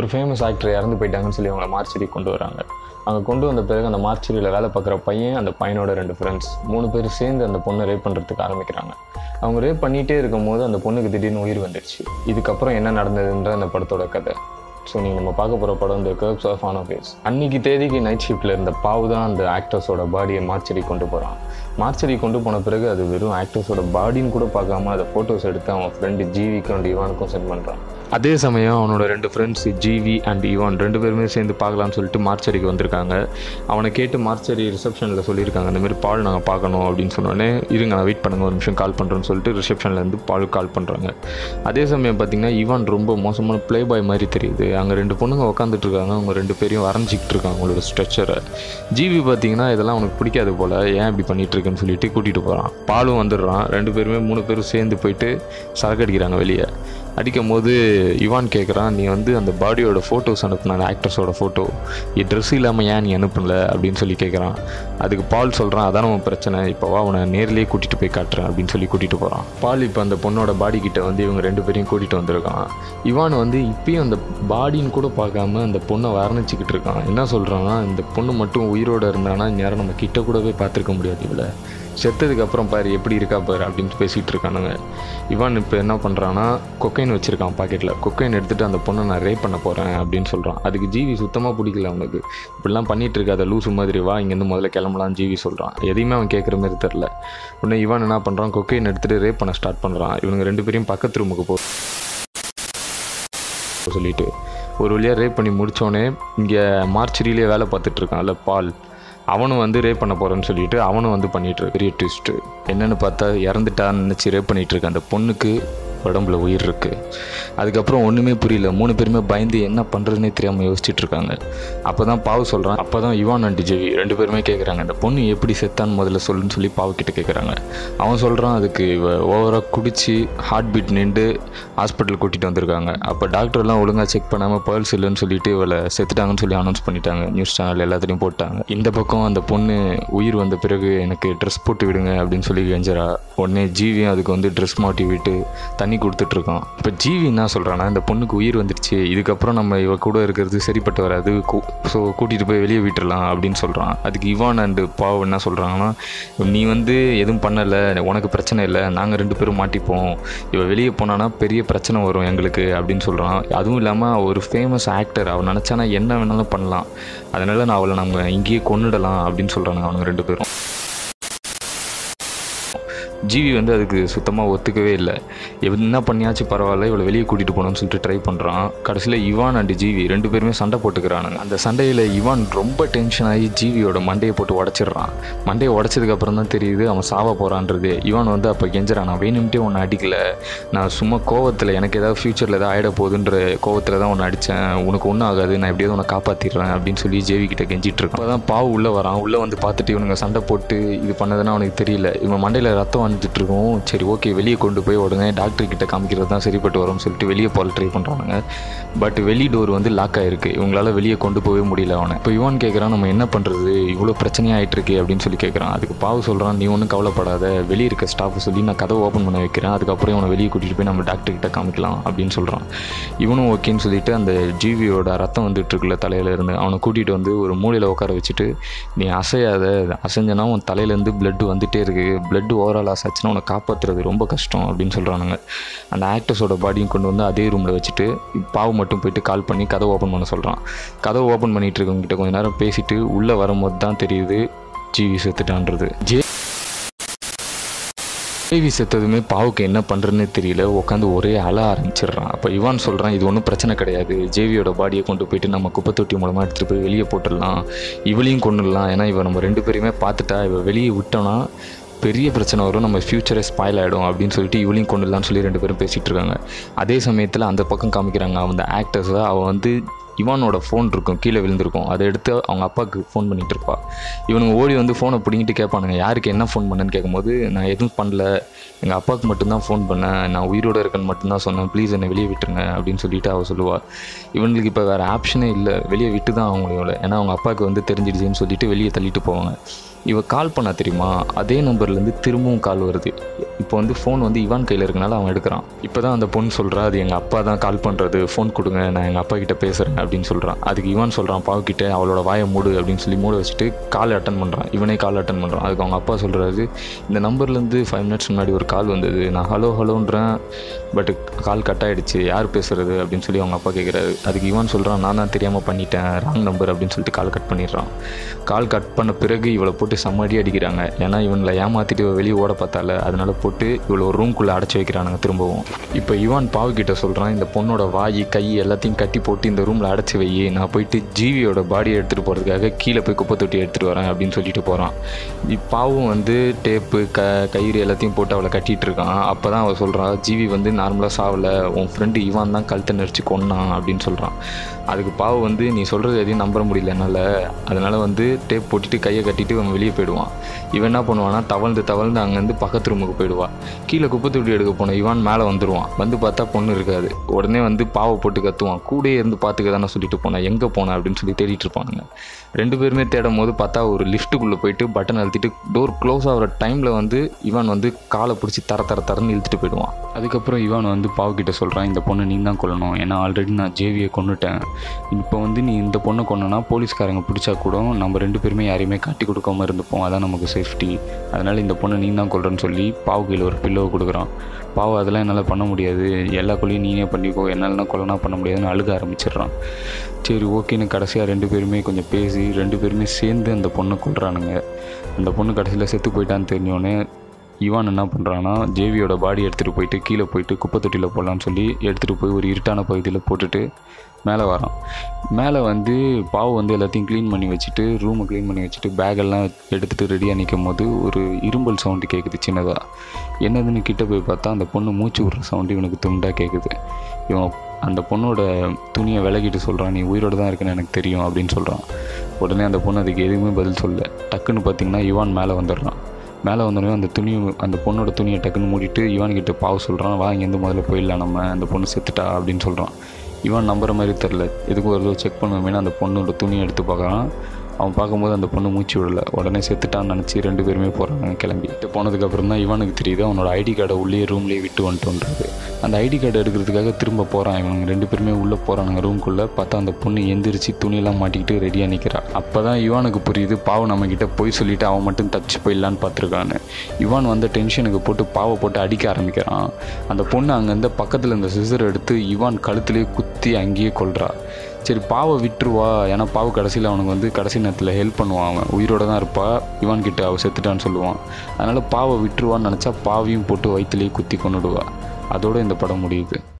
ஒரு famous actor இறந்து போயிட்டாங்கன்னு சொல்லி அவங்கள மார்ச்சரி கொண்டு வராங்க. அங்கே கொண்டு வந்த பிறகு அந்த மார்ச்சரியில் வேலை பார்க்குற பையன் அந்த பையனோட ரெண்டு ஃப்ரெண்ட்ஸ் மூணு பேர் சேர்ந்து அந்த பொண்ணை ரேப் பண்ணுறதுக்கு ஆரம்பிக்கிறாங்க. அவங்க ரேப் பண்ணிகிட்டே இருக்கும்போது அந்த பொண்ணுக்கு திடீர்னு உயிர் வந்துடுச்சு இதுக்கப்புறம் என்ன நடந்ததுன்ற அந்த படத்தோட கதை. ஸோ நீங்கள் நம்ம பார்க்க போகிற படம் இந்த கர்ப்ஸ் ஆஃப் ஆன் ஃபேஸ் அன்னைக்கு தேதிக்கு நைட் ஷிஃப்ட்டில் இருந்த பாவு தான் அந்த ஆக்டர்ஸோட பாடியை மார்ச்சரி கொண்டு போகிறான் மார்ச்சரி கொண்டு போன பிறகு அது வெறும் ஆக்டர்ஸோட பாடின்னு கூட பார்க்காம அதை ஃபோட்டோஸ் எடுத்து அவன் ஃப்ரெண்டு ஜிவிக்கும் அண்ட் இவானுக்கும் சென்ட் பண்ணுறான் அதே சமயம் அவனோட ரெண்டு ஃப்ரெண்ட்ஸ் ஜிவி அண்ட் இவான் ரெண்டு பேருமே சேர்ந்து பார்க்கலாம்னு சொல்லிட்டு மார்ச்சரிக்கு வந்திருக்காங்க. அவனை கேட்டு மார்ச்சரி ரிசப்ஷனில் சொல்லியிருக்காங்க இந்த மாதிரி பால் நாங்கள் பார்க்கணும் அப்படின்னு சொன்னோடனே இருங்க நான் வெயிட் பண்ணுங்க ஒரு நிமிஷம் கால் பண்ணுறேன்னு சொல்லிட்டு ரிசப்ஷன்லேருந்து பால் கால் பண்ணுறாங்க அதே சமயம் பார்த்தீங்கன்னா இவான் ரொம்ப மோசமான ப்ளே பாய் மாதிரி தெரியுது. அங்கே ரெண்டு பொண்ணுங்க உட்காந்துட்டு இருக்காங்க அவங்க ரெண்டு பேரையும் வரைஞ்சிக்கிட்டு இருக்காங்க அவங்களோட ஸ்ட்ரெச்சரை ஜிவி பார்த்தீங்கன்னா இதெல்லாம் அவனுக்கு பிடிக்காது போல். ஏன் இப்படி பண்ணிட்டு இருக்குன்னு சொல்லிட்டு கூட்டிகிட்டு போகிறான் பாலும் வந்துடுறான். ரெண்டு பேருமே மூணு பேரும் சேர்ந்து போயிட்டு சரக்கு அடிக்கிறாங்க வெளியே. அடிக்கும் போது இவான் கேட்குறான் நீ வந்து அந்த பாடியோட ஃபோட்டோஸ் அனுப்புன அந்த ஆக்டர்ஸோட ஃபோட்டோ என் ட்ரெஸ் இல்லாமல் ஏன் நீ அனுப்பல? அப்படின்னு சொல்லி கேட்குறான் அதுக்கு பால் சொல்கிறான் அதான் நம்ம பிரச்சனை. இப்போ வா அவனை நேர்லேயே கூட்டிகிட்டு போய் காட்டுறேன் அப்படின்னு சொல்லி கூட்டிகிட்டு போகிறான் பால் இப்போ அந்த பொண்ணோட பாடி கிட்ட வந்து இவங்க ரெண்டு பேரையும் கூட்டிகிட்டு வந்திருக்கான். இவான் வந்து இப்பயும் அந்த பாடின்னு கூட பார்க்காம அந்த பொண்ணை வர்ணிச்சிக்கிட்டு இருக்கான். என்ன சொல்கிறான்னா இந்த பொண்ணு மட்டும் உயிரோடு இருந்தானா? நேரம் நம்ம கிட்ட கூடவே பார்த்துருக்க முடியாது இவளை. செத்ததுக்கு அப்புறம் பாரு எப்படி இருக்கா பாரு அப்படின்னு பேசிகிட்டு இருக்கானுங்க. இவான் இப்போ என்ன பண்ணுறான்னா கொக்கைன் வச்சுருக்கான் பாக்கெட்டில் கொக்கைன் எடுத்துகிட்டு அந்த பொண்ணை நான் ரேப் பண்ண போகிறேன் அப்படின்னு சொல்கிறான் அதுக்கு ஜீவி சுத்தமாக பிடிக்கல அவனுக்கு. இப்படிலாம் பண்ணிகிட்டு இருக்காத லூசு மாதிரி வா இங்கேருந்து முதல்ல கிளம்பலாம் ஜீவி சொல்கிறான் எதையுமே அவன் கேட்குற மாதிரி தெரில உடனே இவான் என்ன பண்ணுறான் கொக்கைன் எடுத்துகிட்டு ரேப் பண்ண ஸ்டார்ட் பண்ணுறான் இவனுங்க ரெண்டு பேரையும் பக்கத்து ரூமுக்கு போ சொல்லிட்டு. ஒரு வழியாக ரேப் பண்ணி முடித்தோடனே இங்கே மார்ச்சரியிலே வேலை பார்த்துட்ருக்கான்ல பால். அவனும் வந்து ரேப் பண்ண போகிறேன்னு சொல்லிட்டு அவனும் வந்து பண்ணிட்டு பெரிய ட்விஸ்ட்டு என்னென்னு பார்த்தா இறந்துட்டான்னு நினச்சி ரேப் பண்ணிகிட்டு இருக்க. அந்த பொண்ணுக்கு உடம்புல உயிர் இருக்குது அதுக்கப்புறம் ஒன்றுமே புரியல. மூணு பேருமே பயந்து என்ன பண்ணுறதுனே தெரியாமல் யோசிச்சுட்டு இருக்காங்க. அப்போ தான் பாவு சொல்கிறான் அப்போ தான் யுவான் அண்ட் ஜெவி ரெண்டு பேருமே கேட்குறாங்க அந்த பொண்ணு எப்படி செத்தான்னு முதல்ல சொல்லுன்னு சொல்லி பாவு கிட்ட கேட்குறாங்க அவன் சொல்கிறான் அதுக்கு இவ ஓவராக குடித்து ஹார்ட் பீட் நின்று ஹாஸ்பிட்டல் கூட்டிகிட்டு வந்திருக்காங்க. அப்போ டாக்டர்லாம் ஒழுங்காக செக் பண்ணாமல் பேர்ஸ் இல்லைன்னு சொல்லிட்டு இவளை செத்துட்டாங்கன்னு சொல்லி அனௌன்ஸ் பண்ணிட்டாங்க. நியூஸ் சேனல் எல்லாத்துலேயும் போட்டாங்க. இந்த பக்கம் அந்த பொண்ணு உயிர் வந்த பிறகு எனக்கு ட்ரெஸ் போட்டு விடுங்க அப்படின்னு சொல்லி கெஞ்சரா உடனே ஜீவியும் அதுக்கு வந்து ட்ரெஸ் மாட்டி விட்டு தண்ணி பண்ணி கொடுத்துட்ருக்கோம். இப்போ ஜீவி என்ன சொல்கிறான்னா இந்த பொண்ணுக்கு உயிர் வந்துடுச்சு இதுக்கப்புறம் நம்ம இவ கூட இருக்கிறது சரிப்பட்டு வராது ஸோ கூட்டிகிட்டு போய் வெளியே விட்டுடலாம் அப்படின்னு சொல்கிறான் அதுக்கு இவான் அண்டு பாவ் என்ன சொல்கிறாங்கன்னா நீ வந்து எதுவும் பண்ணலை உனக்கு பிரச்சனை இல்லை நாங்கள் ரெண்டு பேரும் மாட்டிப்போம். இவள் வெளியே போனான்னா பெரிய பிரச்சனை வரும் எங்களுக்கு அப்படின்னு சொல்கிறான் அதுவும் இல்லாமல் ஒரு ஃபேமஸ் ஆக்டர் அவன் நினச்சானா என்ன வேணாலும் பண்ணலாம். அதனால் நான் அவளை நம்ம இங்கேயே கொன்னுடலாம் அப்படின்னு சொல்கிறாங்க அவனுங்க ரெண்டு பேரும். ஜிவி வந்து அதுக்கு சுத்தமாக ஒத்துக்கவே இல்லை. என்ன பண்ணியாச்சும் பரவாயில்ல இவளை வெளியே கூட்டிகிட்டு போகணும்னு சொல்லிட்டு ட்ரை பண்ணுறான் கடைசியில் இவான் அண்ட் ஜிவி ரெண்டு பேருமே சண்டை போட்டுக்கிறானுங்க. அந்த சண்டையில் இவான் ரொம்ப டென்ஷன் ஆகி ஜிவியோட மண்டையை போட்டு உடச்சிடுறான். மண்டையை உடச்சதுக்கப்புறம் தான் தெரியுது அவன் சாவ போகிறான்றது இவான் வந்து அப்போ கெஞ்சிறான் நான் வேணும்ட்டே ஒன்று அடிக்கல. நான் சும்மா கோவத்தில் எனக்கு ஏதாவது ஃப்யூச்சரில் ஏதாவது ஆகிட போகுதுன்ற கோவத்தில் தான் ஒன்று அடித்தேன் உனக்கு ஒன்றும் ஆகாது நான் எப்படியாவது உன்னை காப்பாற்றிடுறேன் அப்படின்னு சொல்லி ஜேவி கிட்ட கெஞ்சிட்டு இருக்கான். அப்போ தான் பாவு உள்ளே வரான். உள்ளே வந்து பார்த்துட்டு இவனுங்க சண்டை போட்டு இது பண்ணதுன்னா அவனுக்கு தெரியல. இவன் மண்டையில் ரத்தம் வந்துட்டு இருக்கும் சரி ஓகே வெளியே கொண்டு போய் உடனே டாக்டர் கிட்ட காமிக்கிறது தான் சரிப்பட்டு வரும்னு சொல்லிட்டு வெளியே போல ட்ரை பண்ணுறானுங்க பட் வெளி டோர் வந்து லாக் ஆயிருக்கு. இவங்களால வெளியே கொண்டு போகவே முடியல அவனை. இப்போ இவன் கேட்குறான் நம்ம என்ன பண்ணுறது இவ்வளோ பிரச்சனையாக இருக்கு அப்படின்னு சொல்லி கேட்குறான் அதுக்கு பாவு சொல்கிறான் நீ ஒன்றும் கவலைப்படாத. வெளியே இருக்க ஸ்டாஃப் சொல்லி நான் கதவை ஓப்பன் பண்ண வைக்கிறேன். அதுக்கப்புறம் இவனை வெளியே கூட்டிகிட்டு போய் நம்ம டாக்டர் கிட்ட காமிக்கலாம் அப்படின்னு சொல்கிறான் இவனும் ஓகேன்னு சொல்லிட்டு அந்த ஜீவியோட ரத்தம் வந்துட்டு இருக்குல்ல தலையில இருந்து அவனை கூட்டிகிட்டு வந்து ஒரு மூலையில் உட்கார வச்சுட்டு நீ அசையாத அசைஞ்சனா உன் தலையிலேருந்து பிளட் வந்துட்டே இருக்கு. பிளட் ஓவரால் ஆசாச்சுன்னா உன்னை காப்பாற்றுறது ரொம்ப கஷ்டம் அப்படின்னு சொல்கிறானுங்க அந்த ஆக்டர்ஸோட பாடியும் கொண்டு வந்து அதே ரூமில் வச்சுட்டு பாவு மட்டும் போயிட்டு கால் பண்ணி கதவை ஓப்பன் பண்ண சொல்கிறான் கதவை ஓப்பன் பண்ணிகிட்டு இருக்கவங்ககிட்ட கொஞ்சம் நேரம் பேசிட்டு உள்ளே வரும்போது தான் தெரியுது ஜிவி செத்துட்டான்றது. ஜே தேவி செத்ததுமே பாவுக்கு என்ன பண்ணுறதுன்னு தெரியல. உட்காந்து ஒரே அழ ஆரம்பிச்சிடுறான். அப்போ இவான் சொல்கிறான் இது ஒன்றும் பிரச்சனை கிடையாது. ஜேவியோட பாடியை கொண்டு போயிட்டு நம்ம குப்பை தொட்டி மூலமாக எடுத்துகிட்டு போய் வெளியே போட்டுடலாம். இவளையும் கொண்டுடலாம் ஏன்னா இவன் நம்ம ரெண்டு பேருமே பார்த்துட்டா இவள் வெளியே விட்டோன்னா பெரிய பிரச்சனை வரும் நம்ம ஃப்யூச்சரே ஸ்பாயில் ஆகிடும் அப்படின்னு சொல்லிட்டு இவளையும் கொண்டுலான்னு சொல்லி ரெண்டு பேரும் பேசிகிட்டு இருக்காங்க. அதே சமயத்தில் அந்த பக்கம் காமிக்கிறாங்க. அந்த ஆக்டர்ஸை அவள் வந்து இவானோட ஃபோன் இருக்கும் கீழே விழுந்திருக்கும். அதை எடுத்து அவங்க அப்பாவுக்கு ஃபோன் பண்ணிகிட்டு இருப்பா. இவனுங்க ஓடி வந்து ஃபோனை பிடிங்கிட்டு கேட்பானுங்க யாருக்கு என்ன ஃபோன் பண்ணேன்னு? கேட்கும்போது நான் எதுவும் பண்ணல. எங்கள் அப்பாவுக்கு மட்டும்தான் ஃபோன் பண்ணேன். நான் உயிரோடு இருக்கேன்னு மட்டும்தான் சொன்னேன். ப்ளீஸ் என்னை வெளியே விட்டுருங்க அப்படின்னு சொல்லிட்டு அவள் சொல்லுவாள் இவங்களுக்கு இப்போ வேறு ஆப்ஷனே இல்லை. வெளியே விட்டு தான் அவங்களோட ஏன்னா அவங்க அப்பாவுக்கு வந்து தெரிஞ்சிடுச்சுன்னு சொல்லிட்டு வெளியே தள்ளிட்டு போவாங்க. இவ கால் பண்ணா தெரியுமா? அதே நம்பர்லேருந்து திரும்பவும் கால் வருது. இப்போ வந்து ஃபோன் வந்து இவான் கையில் இருக்கனால அவன் எடுக்கிறான். இப்போ தான் அந்த பொண்ணு சொல்கிறா அது எங்கள் அப்பா தான் கால் பண்ணுறது ஃபோன் கொடுங்க நான் எங்கள் அப்பா கிட்ட பேசுகிறேன் அப்படின்னு சொல்கிறான் அதுக்கு இவான் சொல்கிறான் பாவுக்கிட்ட அவளோட வாயை மூடு அப்படின்னு சொல்லி மூட வச்சுட்டு கால் அட்டன் பண்ணுறான் இவனே கால் அட்டன் பண்ணுறான் அதுக்கு அவங்க அப்பா சொல்கிறாரு இந்த நம்பர்லேருந்து ஃபைவ் மினிட்ஸ் முன்னாடி ஒரு கால் வந்தது. நான் ஹலோ ஹலோன்றேன் பட் கால் கட் ஆகிடுச்சு யார் பேசுகிறது அப்படின்னு சொல்லி அவங்க அப்பா கேட்குறாரு அதுக்கு இவன் சொல்கிறான் நான் தான் தெரியாமல் பண்ணிட்டேன். ராங் நம்பர் அப்படின்னு சொல்லிட்டு கால் கட் பண்ணிடுறான். கால் கட் பண்ண பிறகு இவளை போட்டு செம்மடி அடிக்கிறாங்க. ஏன்னா இவனில் ஏமாற்றிட்டு வெளியே ஓட பார்த்தால அதனால போட்டு இவ்வளோ ரூம்குள்ளே அடைச்சி வைக்கிறானுங்க திரும்பவும். இப்போ இவான் பாவு கிட்ட சொல்கிறான் இந்த பொண்ணோட வாய் கை எல்லாத்தையும் கட்டி போட்டு இந்த ரூமில் அடைச்சி வை. நான் போயிட்டு ஜீவியோட பாடியை எடுத்துகிட்டு போகிறதுக்காக கீழே போய் குப்பை தொட்டி எடுத்துகிட்டு வரேன் அப்படின்னு சொல்லிட்டு போகிறான் பாவும் வந்து டேப்பு க கயிறு எல்லாத்தையும் போட்டு அவளை கட்டிகிட்டு இருக்கான். அப்போ தான் அவள் சொல்கிறான் ஜீவி வந்து நார்மலாக சாவலை. உன் ஃப்ரெண்டு இவான் தான் கழுத்தை நெரிச்சு கொன்னான் அப்படின்னு சொல்கிறான் அதுக்கு பாவு வந்து நீ சொல்கிறது எதையும் நம்ப முடியல என்னால். அதனால் வந்து டேப் போட்டுட்டு கையை கட்டிட்டு அவன் வெளியே போயிடுவான். இவன் என்ன பண்ணுவான்னா தவழ்ந்து தவழ்ந்து அங்கேருந்து பக்கத்து ரூமுக்கு போயிடுவான் கீழே குப்பை தொட்டி எடுக்க போன இவான் மேலே வந்துடுவான் வந்து பார்த்தா பொண்ணு இருக்காது. உடனே வந்து பாவை போட்டு கத்துவான். கூடயே இருந்து பார்த்துக்க தானே சொல்லிட்டு போனேன் எங்கே போனேன் அப்படின்னு சொல்லி தேடிட்டு இருப்பானுங்க. ரெண்டு பேருமே தேடும் போது பார்த்தா ஒரு லிஃப்ட்டுக்குள்ளே போயிட்டு பட்டன் அழுத்திட்டு டோர் க்ளோஸ் ஆகிற டைமில் வந்து இவன் வந்து காலை பிடிச்சி தர தர தரன்னு இழுத்துட்டு போயிடுவான். அதுக்கப்புறம் இவன் வந்து பாவுக்கிட்ட சொல்கிறான் இந்த பொண்ணை நீ தான் கொல்லணும். ஏன்னா ஆல்ரெடி நான் ஜேவியை கொண்டுட்டேன் இப்போ வந்து நீ இந்த பொண்ணை கொண்டனா போலீஸ்காரங்க பிடிச்சா கூட நம்ம ரெண்டு பேருமே யாரையுமே காட்டி கொடுக்காம இருந்துப்போம். அதான் நமக்கு சேஃப்டி அதனால் இந்த பொண்ணை நீ தான் கொள்றேன்னு சொல்லி பாவு கையில் ஒரு பில்லோவை கொடுக்குறான். பாவு அதெல்லாம் என்னால் பண்ண முடியாது. எல்லா கொள்ளையும் நீனே பண்ணிக்கோ. என்னாலனா கொலைனா பண்ண முடியாதுன்னு அழுக ஆரம்பிச்சிடுறான். சரி ஓகேன்னு கடைசியாக ரெண்டு பேருமே கொஞ்சம் பேசி ரெண்டு பேருமே சேர்ந்து அந்த பொண்ணை கொள்றானுங்க அந்த பொண்ணு கடைசியில் செத்து போயிட்டான்னு தெரிஞ்சோடனே இவான் என்ன பண்ணுறான்னா ஜேவியோட பாடி எடுத்துகிட்டு போயிட்டு கீழே போயிட்டு குப்பை தொட்டியில் போடலான்னு சொல்லி எடுத்துகிட்டு போய் ஒரு இருட்டான பகுதியில் போட்டுட்டு மேலே வரான். மேலே வந்து பாவு வந்து எல்லாத்தையும் க்ளீன் பண்ணி வச்சுட்டு ரூமை க்ளீன் பண்ணி வச்சுட்டு பேக்கெல்லாம் எடுத்துகிட்டு ரெடியாக நிற்கும் போது ஒரு இரும்பல் சவுண்டு கேட்குது சின்னதாக என்னதுன்னு கிட்ட போய் பார்த்தா அந்த பொண்ணு மூச்சு விடுற சவுண்டு இவனுக்கு துண்டாக கேட்குது இவன் அந்த பொண்ணோட துணியை விலகிட்டு சொல்கிறான் நீ உயிரோடு தான் இருக்குன்னு எனக்கு தெரியும் அப்படின்னு சொல்கிறான் உடனே அந்த பொண்ணு அதுக்கு எதுவுமே பதில் சொல்ல டக்குன்னு பார்த்தீங்கன்னா இவான் மேலே வந்துடுறான். மேலே வந்தோடனே அந்த துணி அந்த பொண்ணோட துணியை டக்குன்னு மூடிட்டு இவான் கிட்ட பாவ சொல்கிறான் வா இங்கேருந்து முதல்ல போயிடலாம் நம்ம அந்த பொண்ணு செத்துட்டா அப்படின்னு சொல்கிறான் இவன் நம்புற மாதிரி தெரில எதுக்கு ஒரு செக் பண்ணுவோமேனு அந்த பொண்ணோட துணியை எடுத்து பார்க்குறான். அவன் பார்க்கும்போது அந்த பொண்ணு மூச்சு விடல. உடனே செத்துட்டான்னு நினச்சி ரெண்டு பேருமே போகிறாங்க கிளம்பி. இப்போ போனதுக்கப்புறம் தான் இவனுக்கு தெரியுது அவனோட ஐடி கார்டை உள்ளே ரூம்லேயே விட்டு வந்துட்டுன்றது அந்த ஐடி கார்டு எடுக்கிறதுக்காக திரும்ப போகிறான் இவனுங்க ரெண்டு பேருமே உள்ளே போகிறானுங்க ரூம்குள்ளே பார்த்தா அந்த பொண்ணு எந்திரிச்சு துணியெல்லாம் மாட்டிக்கிட்டு ரெடியாக நிற்கிறாள் அப்போ தான் இவானுக்கு புரியுது பாவம் நம்மக்கிட்ட போய் சொல்லிவிட்டு அவன் மட்டும் தச்சு போயிடலான்னு பார்த்துருக்கான்னு. இவான் வந்த டென்ஷனுக்கு போட்டு பாவை போட்டு அடிக்க ஆரம்பிக்கிறான். அந்த பொண்ணு அங்கேருந்து பக்கத்தில் இந்த சிசர் எடுத்து இவான் கழுத்துலேயே குத்தி அங்கேயே கொள்றா சரி பாவை விட்டுருவா. ஏன்னா பாவு கடைசியில் அவனுக்கு வந்து கடைசி நேரத்தில் ஹெல்ப் பண்ணுவான் அவன். உயிரோட தான் இருப்பா. இவன் கிட்ட அவள் செத்துட்டான்னு சொல்லுவான். அதனால் பாவை விட்டுருவான்னு நினச்சா பாவையும் போட்டு வயிற்றுலேயே குத்தி கொண்டுடுவா அதோடு இந்த படம் முடியுது.